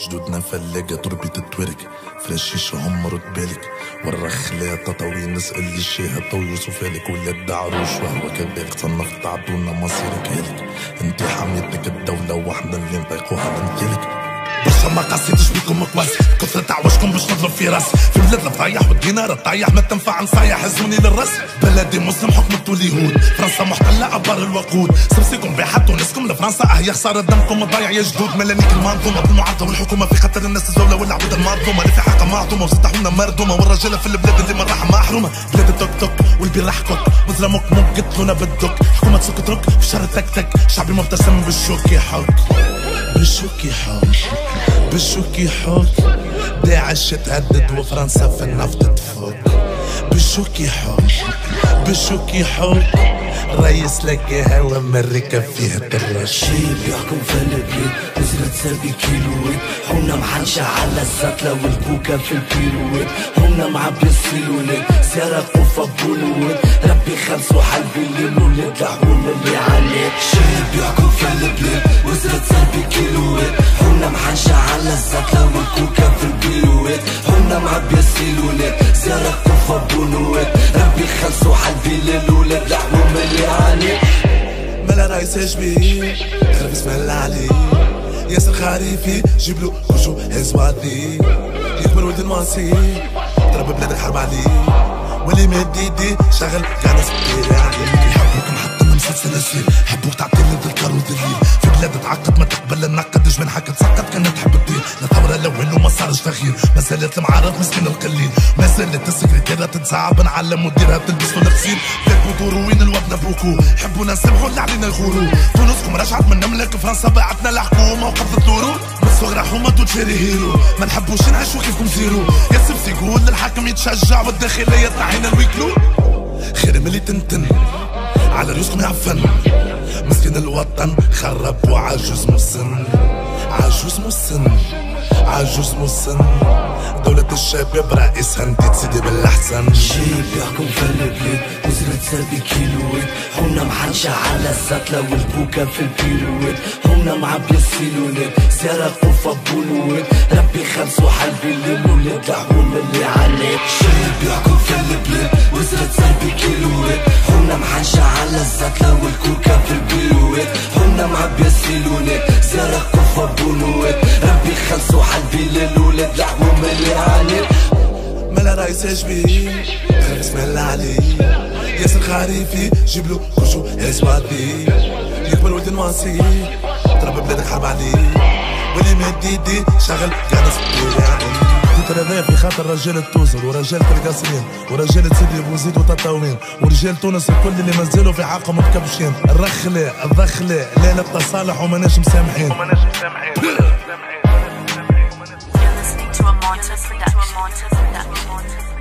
جدودنا فلاقة تربي تتورك فرشيش همرت بالك. والرخلة تطاوين نسأل لي الشيها يوسف لك ولاد دعروش وهو كذلك صنفت عدونا مصيرك هالك. انت حميتك الدولة واحدة اللي نطيقوها لنكلك بس ما قصيتش بيكم كواس كثرة تعوشكم باش نضرب في رأس. في بلاد الطايح والدينار الطايح ما تنفع نصايح هزوني للرأس. بلدي مسلم حكمته اليهود فرنسا محتلة أبار الوقود. سبسيكم بيحطوا نسكم لفرنسا. يا خسارة دمكم ضايع يا جدود. ملانيك المنظومة بالمعارضة والحكومة في خطر الناس الزولة والعبود المنظومة اللي في حقها معظومة وستحونا مردومة. والرجالة في البلاد اللي من راحة محرومة. بلاد التوك توك والبير كوك. مزرة موك موك قتلونا بالدوك. حكومة تسك ترك في شهر تك تك. شعبي مبتسم بالشوك يحك بالشوك يحك بالشوك يحك داعش تهدد وفرنسا في النفط تفك بالشوك يحك بالشوك يحك رئيس لقاها وامريكا فيها ترش شي بيحكم في البلاد نزلت سابي كيلوات حونا محنشة على الزتلة والكوكا في البيروات حونا معبي السيولات زيارة قوفة بولوات ربي خمس وحلبي الليل ولاد الحوم اللي عليك. شي بيحكم في البلاد نزلت سابي كيلوات حونا محنشة على الزتلة والكوكا في البيروات حونا معبي السيولات زيارة قوفة بولوات ربي خمس وحلبي الليل ولاد الحوم اللي عليك ملا رايس شبيه خرب اسم الله عليه ياسر خريفي. جيب له وجو هزواتي يكبر ولد الماسي ضرب بلادك حرب عليه واللي مد يدي شغل كان سكير عليه يحبوكم حتى من مسلسل اسير حبوك تعطيني النقد جبنحك تسقط كانت تحب تطير لا ثورة الأول وما صارش تغيير ما زالت المعارض مسكين القليل. ما زالت السكرتيرة تتصعب نعلم وديرها تلبس الغسيل. فيك ودورو وين الوطن بوكو حبونا نسمحوا اللي علينا يغورو تونسكم رجعت من نملك فرنسا بعتنا الحكومة وقبضت الورود من الصغرى حومة تشري هيرو ما نحبوش نعيشوا كيفكم زيرو يا سبسي يقول للحاكم يتشجع والداخلية طاحين الويكلو خير ملي تنتن على رزقهم يعفن مسكين الوطن خرب وعجوز مسن عجوز مسن عجوز مسن. دولة الشباب رئيسها انت سيدي بالأحسن. شي بيحكم في البلاد نزلت سابي كيلوات حونا محنشة على الزتلة والكوكا في البيروات حونا معبي السيلولات زيارة قوفة بولوات ربي خمس وحلبي الليل ولاد الحوم اللي عليك شي بيحكم في البلاد نزلت سابي كيلوات حونا محنشة على الزتلة والكوكا في البيروات حونا معبي السيلولات زيارة قوفة بولوات ربي خمس وحلبي الليل ولاد الحوم اللي عليك ملا رايس خير بسم الله عليه. ياسر خريفي جيب له وجو هزواتي يكبر ولد الماسي ضرب بلادك حرب عليه واللي مد يدي شغل قاعد سكير التتر هذايا في خاطر رجال التوزر ورجالة القصرين ورجالة سيدي بوزيد وتطاوين. ورجال تونس الكل اللي مازالوا في حقهم متكبشين. الرخلة الضخلة ليلة التصالح وماناش مسامحين. You're listening to a Monta production.